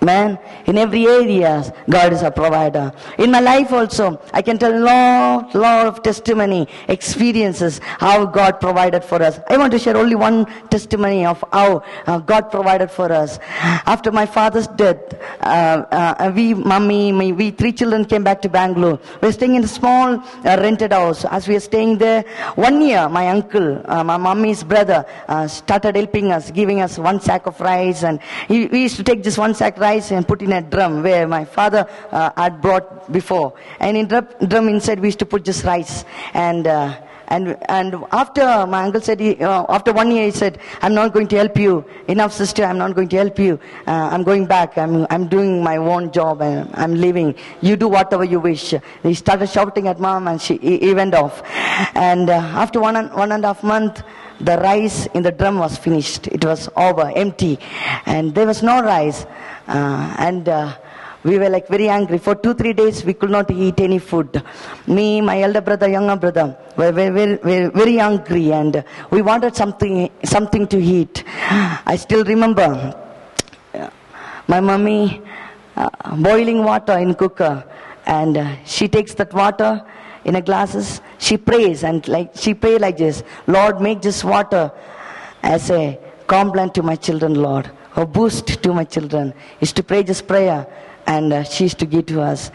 Man, in every area, God is a provider. In my life also, I can tell a lot, lot of testimony, experiences, how God provided for us. I want to share only one testimony of how uh, God provided for us. After my father's death, uh, uh, we, mommy, me, we three children came back to Bangalore. We were staying in a small uh, rented house. As we were staying there, one year, my uncle, uh, my mommy's brother, uh, started helping us, giving us one sack of rice, and he, we used to take this one sack rice and put in a drum where my father uh, had brought before. And in drum, drum inside we used to put this rice. And uh, and and after my uncle said, he, uh, after one year he said, I'm not going to help you. Enough, sister. I'm not going to help you. Uh, I'm going back. I'm I'm doing my own job and I'm leaving. You do whatever you wish. He started shouting at mom and she he, he went off. And uh, after one one and a half month the rice in the drum was finished. It was over, empty. And there was no rice. Uh, and uh, we were like very angry. For two, three days, we could not eat any food. Me, my elder brother, younger brother, were very, very, very, angry and we wanted something, something to eat. I still remember uh, my mummy uh, boiling water in cooker and uh, she takes that water in a glasses she prays and like she pray like this lord make this water as a Complan to my children lord or boost to my children is to pray this prayer and uh, she used to give to us.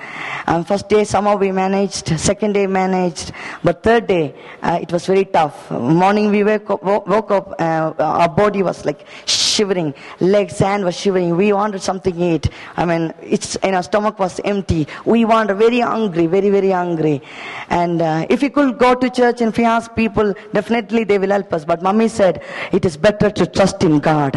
Um, first day somehow we managed, second day managed, but third day uh, it was very tough. Morning we woke up, woke up uh, our body was like shivering, legs, hand was shivering. We wanted something to eat. I mean, it's, and our stomach was empty. We wanted very hungry, very, very hungry. And uh, if we could go to church and if we ask people, definitely they will help us. But mommy said, it is better to trust in God.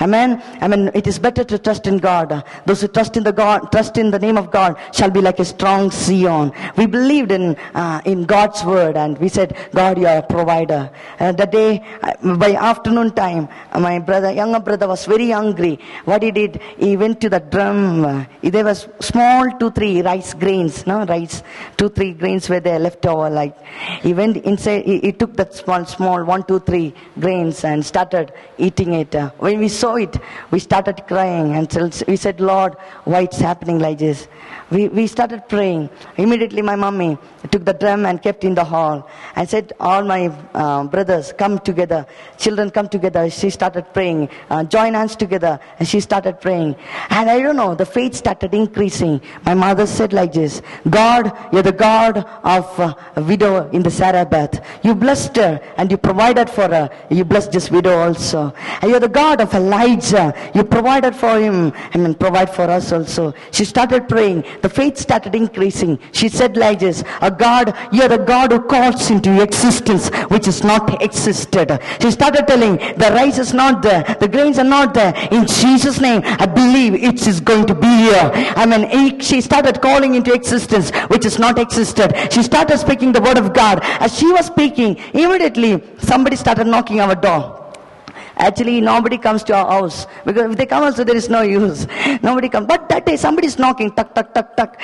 Amen. I mean, it is better to trust in God. Those who trust in the God, trust in the name of God shall be like a strong Zion. We believed in, uh, in God's word and we said, God, you are a provider. Uh, the day, uh, by afternoon time, my brother, younger younger brother was very hungry. What he did, he went to the drum. There was small two, three rice grains, no rice, two, three grains were there left over. Like he went inside, he, he took that small, small one, two, three grains and started eating it. When we saw it, we started crying and we said, Lord, why it's happening like this? We, we started praying. Immediately my mommy took the drum and kept in the hall and said, all my uh, brothers come together. Children come together. She started praying. Uh, join hands together. And she started praying. And I don't know, the faith started increasing. My mother said like this, God, you're the God of uh, a widow in the Zarephath. You blessed her and you provided for her. You blessed this widow also. And you're the God of Elijah. You provided for him and provide for us also. She started praying. The faith started increasing. She said like this, a God, you're a God who calls into existence which is not existed. She started telling, the rice is not there, the grains are not there. In Jesus' name, I believe it is going to be here. I mean, she started calling into existence which is not existed. She started speaking the word of God. As she was speaking, immediately somebody started knocking our door. Actually, nobody comes to our house because if they come also, there is no use. Nobody comes. But that day, somebody is knocking, tuck, tuck, tuck, tuck.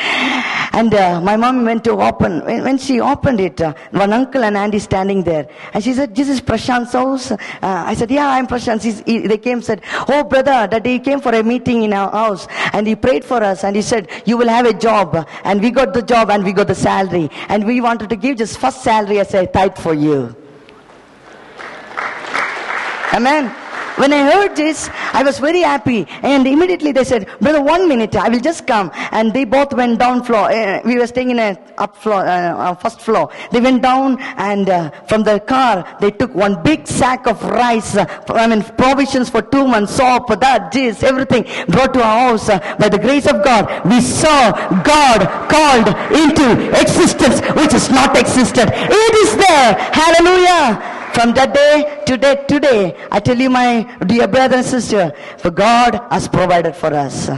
And uh, my mom went to open. When, when she opened it, uh, one uncle and auntie standing there, and she said, "This is Prashant's house." Uh, I said, "Yeah, I'm Prashant." He, they came, said, "Oh, brother, that day he came for a meeting in our house, and he prayed for us, and he said, you will have a job." And we got the job, and we got the salary, and we wanted to give just first salary as a tithe for you. Amen. When I heard this, I was very happy. And immediately they said, brother, one minute, I will just come. And they both went down floor. Uh, we were staying in a up floor, uh, first floor. They went down and uh, from the car, they took one big sack of rice. Uh, I mean, provisions for two months, soap, that, this, everything brought to our house. Uh, by the grace of God, we saw God called into existence, which is not existed. It is there. Hallelujah. From that day to day, today, I tell you, my dear brother and sister, for God has provided for us.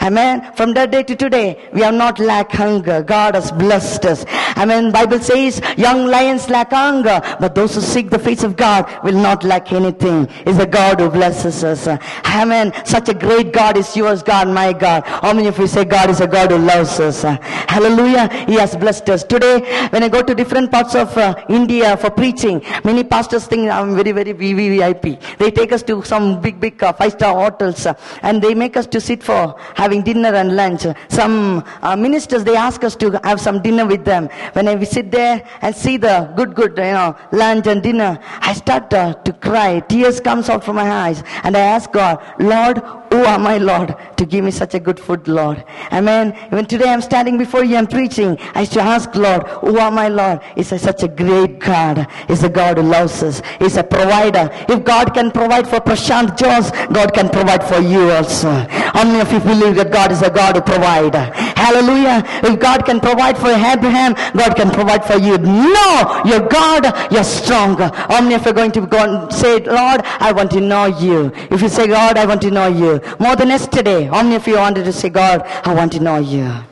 Amen. From that day to today, we have not lack hunger. God has blessed us. Amen. Bible says, young lions lack hunger, but those who seek the face of God will not lack anything. Is a God who blesses us. Amen. Such a great God is yours, God, my God. How many of you say God is a God who loves us? Hallelujah. He has blessed us. Today, when I go to different parts of uh, India for preaching, many pastors think I'm very, very VVVIP. They take us to some big, big uh, five-star hotels uh, and they make us to sit for having dinner and lunch. Some uh, ministers, they ask us to have some dinner with them. When I sit there and see the good, good, you know, lunch and dinner, I start uh, to cry. Tears comes out from my eyes and I ask God, Lord, who am I, Lord, to give me such a good food, Lord? Amen. Even today I'm standing before you and preaching. I used to ask, Lord, who am I, Lord? Is such a great God. Is a God who loves us. Is a provider. If God can provide for Prashant Jones, God can provide for you also. Many of you believe that God is a God who provides? Hallelujah. If God can provide for Abraham, God can provide for you. No, you're God, you're stronger. Many of you are going to go and say, Lord, I want to know you? If you say, God, I want to know you, more than yesterday. Many of you wanted to say, God, I want to know you?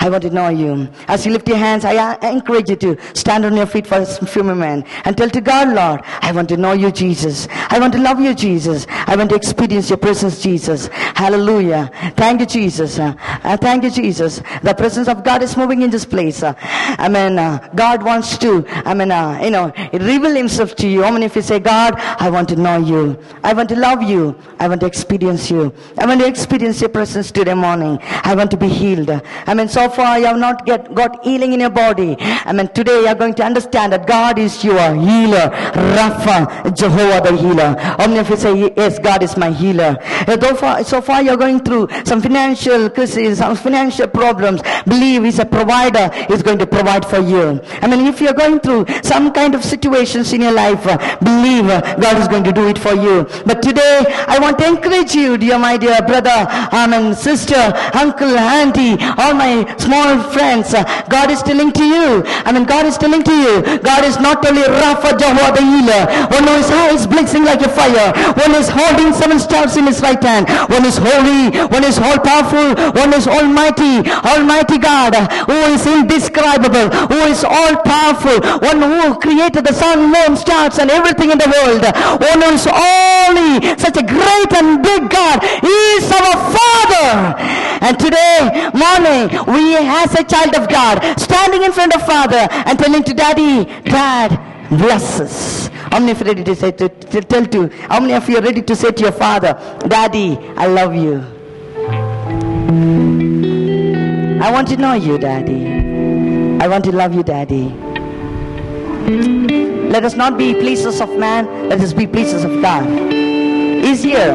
I want to know you. As you lift your hands, I encourage you to stand on your feet for a few moments and tell to God, Lord, I want to know you, Jesus. I want to love you, Jesus. I want to experience your presence, Jesus. Hallelujah. Thank you, Jesus. Uh, thank you, Jesus. The presence of God is moving in this place. Uh, I mean, uh, God wants to, I mean, uh, you know, reveal himself to you. How many if you say, God, I want to know you. I want to love you. I want to experience you. I want to experience your presence today morning. I want to be healed. I mean, so far you have not get, got healing in your body. I mean, today you are going to understand that God is your healer. Rapha, Jehovah the healer. How many you say, yes, God is my healer. So far, so far you're going through some financial crises, some financial problems. Believe He's a provider. He's going to provide for you. I mean, if you're going through some kind of situations in your life, uh, believe uh, God is going to do it for you. But today, I want to encourage you, dear my dear brother, I mean, sister, uncle, auntie, all my small friends, uh, God is telling to you. I mean, God is telling to you. God is not only Rapha Jehovah the healer. One who is eyes blazing like a fire. One is holding seven stars in his right hand. One is holy. One is all powerful. One is almighty. Almighty God who is indescribable. Who is all powerful. One who created the sun, moon, stars and everything in the world. One who is holy, such a great and big God. He is our Father. And today morning, we as a child of God, standing in front of Father and telling to Daddy, Dad, bless us. How many of you ready to say to, to tell to? How many of you are ready to say to your father, Daddy, I love you. I want to know you, Daddy. I want to love you, Daddy. Let us not be pleasers of man, let us be pleasers of God. He's here.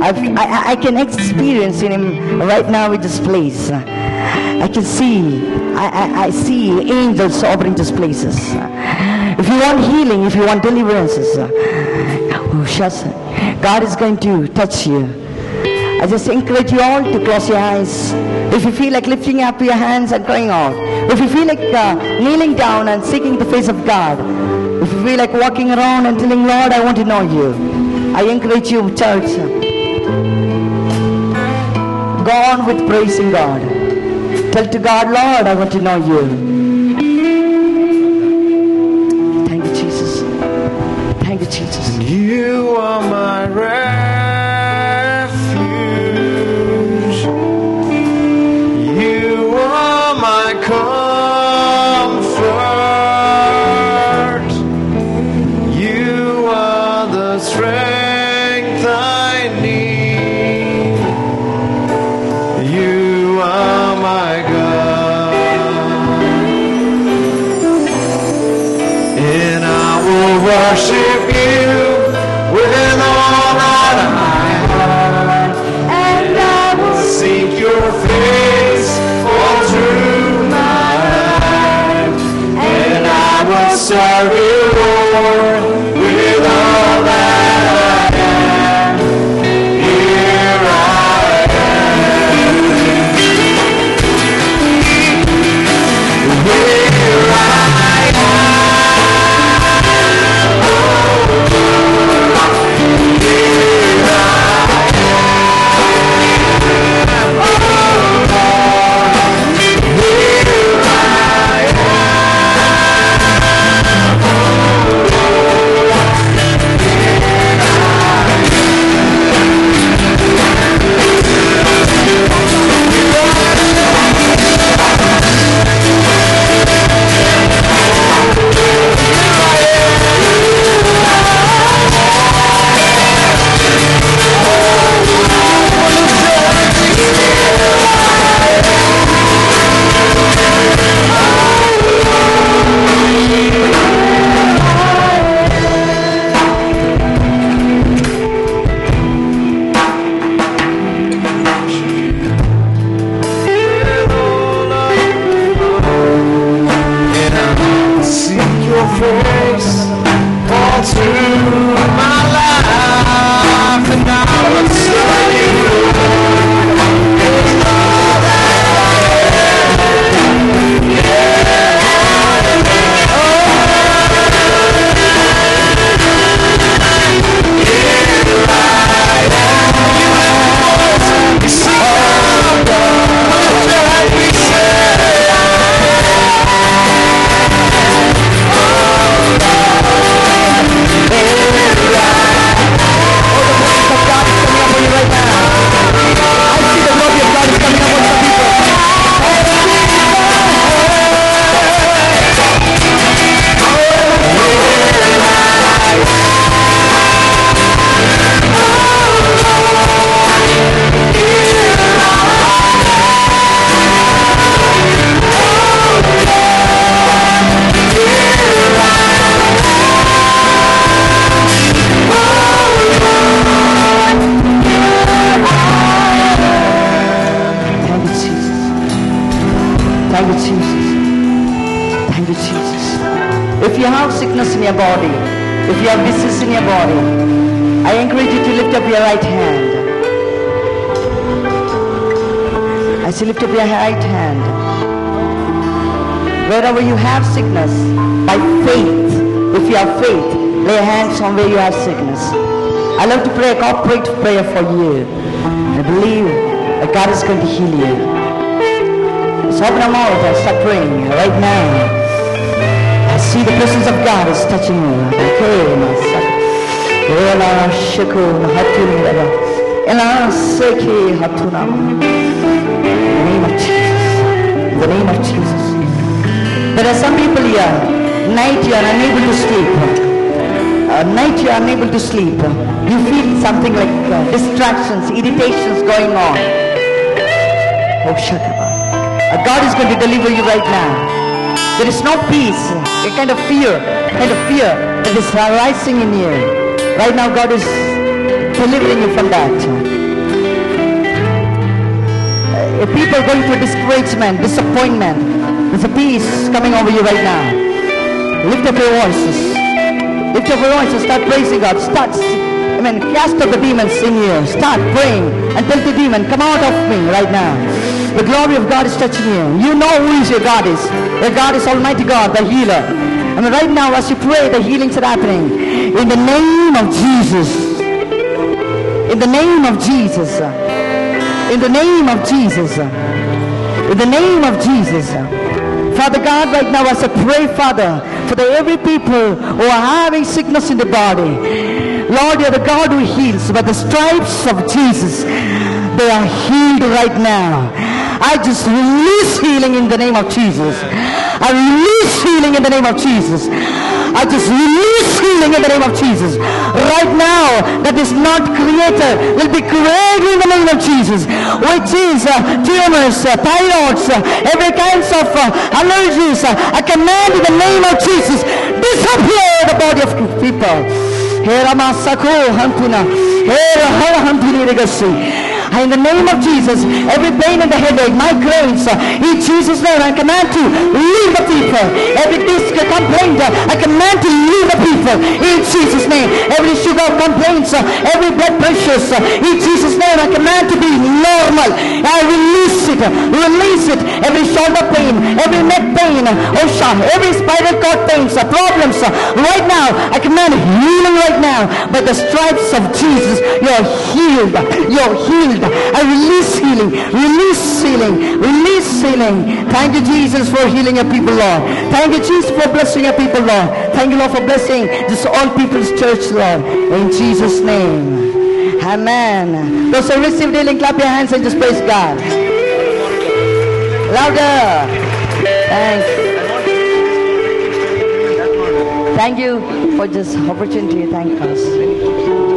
I've, I, I can experience in him right now in this place. I can see, I, I, I see angels hovering these places. If you want healing, if you want deliverances, oh, shucks, God is going to touch you. I just encourage you all to close your eyes. If you feel like lifting up your hands and crying out, if you feel like uh, kneeling down and seeking the face of God, if you feel like walking around and telling Lord, I want to know you, I encourage you, church, go on with praising God. Tell to God, Lord, I want to know you. Thank you, Jesus. Thank you, Jesus. You are my refuge. Lord, lay hands on where you have sickness. I love to pray a corporate prayer for you. I believe that God is going to heal you. So open your mouth and start praying right now. I see the presence of God is touching you. Okay, my son. Ela shako hatunaba. Ela seki hatunaba. In the name of Jesus. In the name of Jesus. There are some people here, night you are unable to sleep. Uh, night you are unable to sleep. You feel something like uh, distractions, irritations going on. Oh. Uh, God is going to deliver you right now. There is no peace, a kind of fear, kind of fear that is arising in you. Right now God is delivering you from that. Uh, people going through discouragement, disappointment. There's a peace coming over you right now. Lift up your voices. Lift your voices. Start praising God. Start, I mean, cast out the demons in you. Start praying and tell the demon, come out of me right now. The glory of God is touching you. You know who is your God is. Your God is Almighty God, the healer. I mean, right now as you pray, the healings are happening. In the name of Jesus. In the name of Jesus. In the name of Jesus. In the name of Jesus. Father God, right now as I pray, Father, for the every people who are having sickness in the body. Lord, you're the God who heals. By the stripes of Jesus, they are healed right now. I just release healing in the name of Jesus. I release healing in the name of Jesus. I just release healing in the name of Jesus. Right now, that is not created will be created in the name of Jesus, which is uh, tumors, uh, thyroids, uh, every kinds of uh, allergies. Uh, I command in the name of Jesus, disappear the body of people. Hera masako hantuna. Hera hara hantuni regasi. In the name of Jesus, every pain in the headache, migraines, uh, in Jesus' name, I command to leave the people. Every disc complaint, uh, I command to leave the people. In Jesus' name, every sugar complaints, uh, every blood pressures, uh, in Jesus' name, I command to be normal. I release it, release it. Every shoulder pain, every neck pain, oh, sha, every spinal cord pains, uh, problems, uh, right now, I command healing right now. By the stripes of Jesus, you're healed. You're healed. I release healing, release healing, release healing. Thank you, Jesus, for healing your people, Lord. Thank you, Jesus, for blessing your people, Lord. Thank you, Lord, for blessing this all people's church, Lord. In Jesus' name. Amen. Those who received healing, clap your hands and just praise God. Louder. Thank Thank you for this opportunity. Thank us.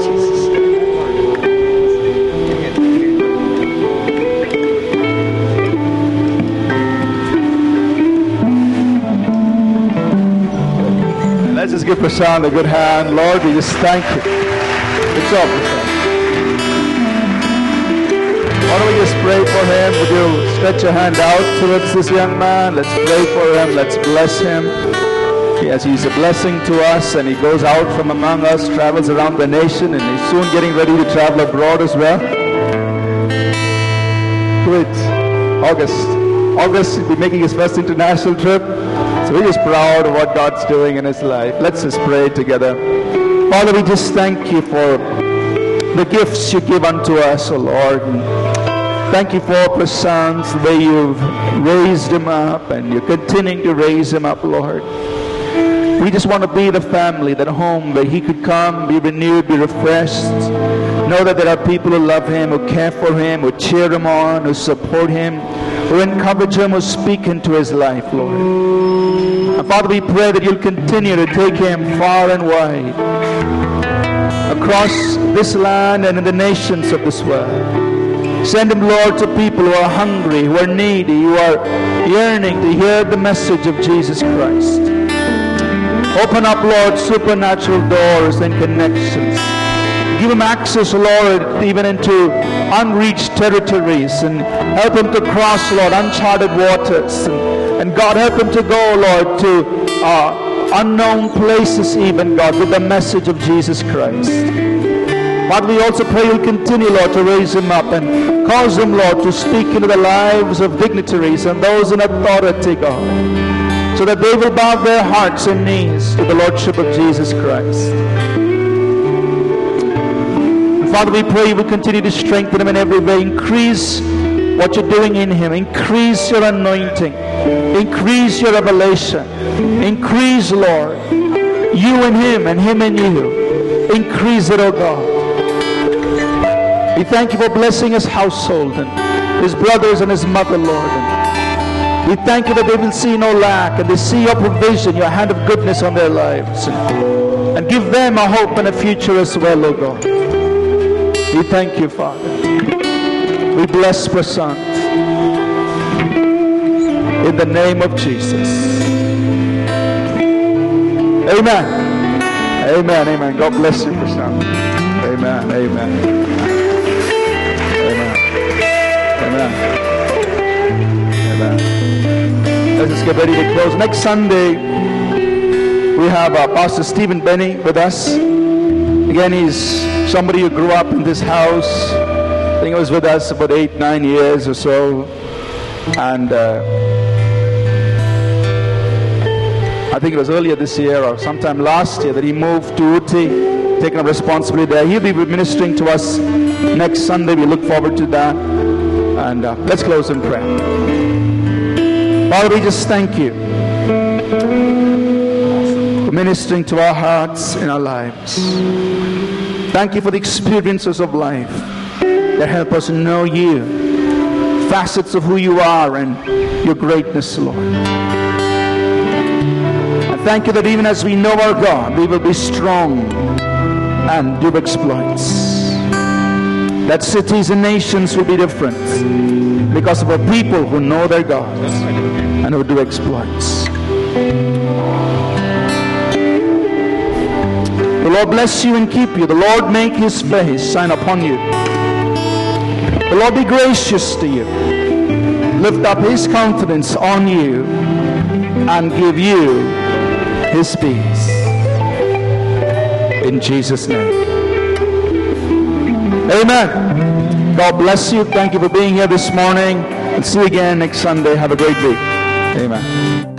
Let's just give Prashant a good hand. Lord, we just thank you. Good job, Prashant. Why don't we just pray for him? Would you stretch your hand out towards this young man? Let's pray for him. Let's bless him. Yes, he's a blessing to us and he goes out from among us, travels around the nation, and he's soon getting ready to travel abroad as well. Great. August. August, he'll be making his first international trip. So we're just proud of what God's doing in his life. Let's just pray together. Father, we just thank you for the gifts you give unto us, O Lord. And thank you for Prashant, the way you've raised him up and you're continuing to raise him up, Lord. We just want to be the family, that home where he could come, be renewed, be refreshed. Know that there are people who love him, who care for him, who cheer him on, who support him, encourage him, who speak into his life, Lord. And Father, we pray that you'll continue to take him far and wide across this land and in the nations of this world. Send him, Lord, to people who are hungry, who are needy, who are yearning to hear the message of Jesus Christ. Open up, Lord, supernatural doors and connections. Give him access, Lord, even into unreached territories and help him to cross, Lord, uncharted waters. And, and God, help him to go, Lord, to uh, unknown places, even, God, with the message of Jesus Christ. But we also pray you'll continue, Lord, to raise him up and cause him, Lord, to speak into the lives of dignitaries and those in authority, God so that they will bow their hearts and knees to the Lordship of Jesus Christ. Father, we pray you will continue to strengthen him in every way. Increase what you're doing in him. Increase your anointing. Increase your revelation. Increase, Lord, you in him and him in you. Increase it, oh God. We thank you for blessing his household and his brothers and his mother, Lord. And we thank you that they will see no lack and they see your provision, your hand of goodness on their lives. And, and give them a hope and a future as well, oh God. We thank you, Father. We bless Prashant. In the name of Jesus. Amen. Amen. Amen. God bless you, Prashant. Amen. Amen. Amen. Amen. Amen. Let's just get ready to close. Next Sunday, we have uh, Pastor Stephen Benny with us. Again, he's somebody who grew up in this house. I think it was with us about eight, nine years or so. And uh, I think it was earlier this year or sometime last year that he moved to Ooty, taking up responsibility there. He'll be ministering to us next Sunday. We look forward to that. And uh, let's close in prayer. Father, we just thank you for ministering to our hearts and our lives. Thank you for the experiences of life that help us know you, facets of who you are and your greatness, Lord. I thank you that even as we know our God, we will be strong and do exploits. That cities and nations will be different because of our people who know their God and who do exploits. The Lord bless you and keep you. The Lord make his face shine upon you. The Lord be gracious to you. Lift up his countenance on you and give you his peace. In Jesus' name. Amen. God bless you. Thank you for being here this morning. And see you again next Sunday. Have a great week. Amen.